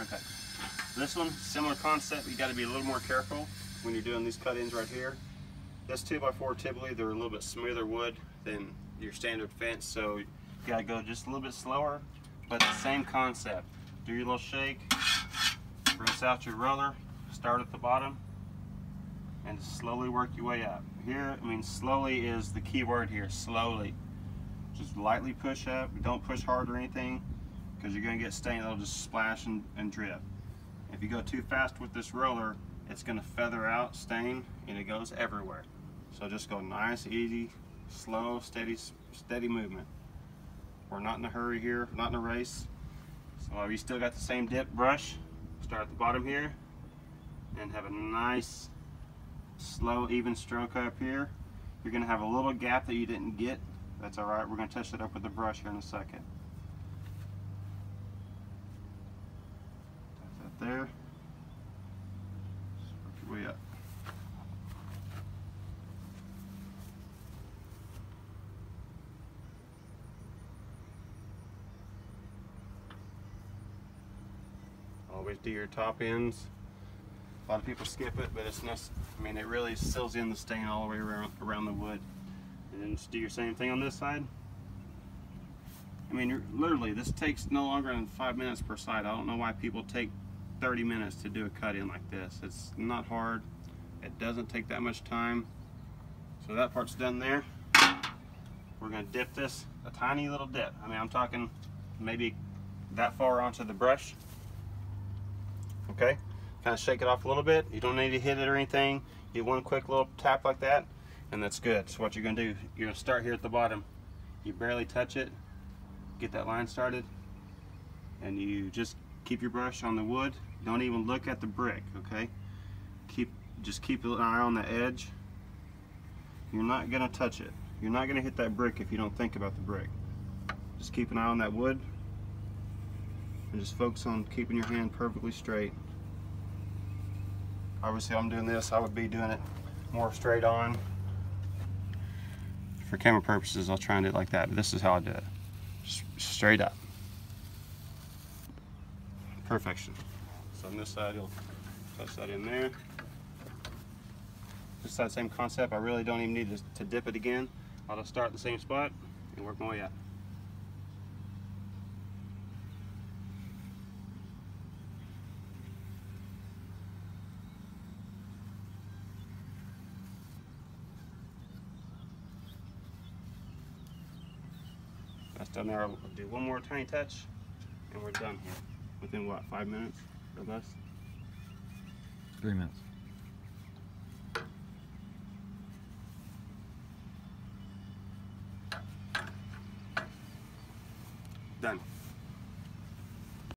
Okay. This one, similar concept, you gotta be a little more careful when you're doing these cut-ins right here. This 2x4 typically, they're a little bit smoother wood than your standard fence, so you gotta go just a little bit slower, but the same concept. Do your little shake, rinse out your roller, start at the bottom, and slowly work your way up. Here, I mean, slowly is the key word here, slowly. Just lightly push up, don't push hard or anything, because you're gonna get stain that'll just splash and, and drip. If you go too fast with this roller, it's gonna feather out, stain, and it goes everywhere. So just go nice, easy, slow, steady, steady movement. We're not in a hurry here, not in a race. So you still got the same dip brush. Start at the bottom here and have a nice, slow, even stroke up here. You're gonna have a little gap that you didn't get. That's all right. We're gonna touch it up with the brush here in a second. that there. Just work your way up. Always do your top ends. A lot of people skip it, but it's not, I mean, it really seals in the stain all the way around, around the wood. And then just do your same thing on this side. I mean, literally, this takes no longer than five minutes per side. I don't know why people take 30 minutes to do a cut in like this. It's not hard. It doesn't take that much time. So that part's done there. We're gonna dip this a tiny little dip. I mean, I'm talking maybe that far onto the brush. Okay, kind of shake it off a little bit. You don't need to hit it or anything. You one quick little tap like that, and that's good. So what you're gonna do, you're gonna start here at the bottom. You barely touch it, get that line started, and you just keep your brush on the wood. Don't even look at the brick, okay? Keep just keep an eye on the edge. You're not gonna touch it. You're not gonna hit that brick if you don't think about the brick. Just keep an eye on that wood and just focus on keeping your hand perfectly straight. Obviously I'm doing this, I would be doing it more straight on. For camera purposes, I'll try and do it like that, but this is how I do it. Just straight up. Perfection. On this side, you'll touch that in there. Just that same concept, I really don't even need to, to dip it again. I'll just start at the same spot and work my way up. That's done there. I'll do one more tiny touch and we're done here. Within what, five minutes or less? Three minutes. Done.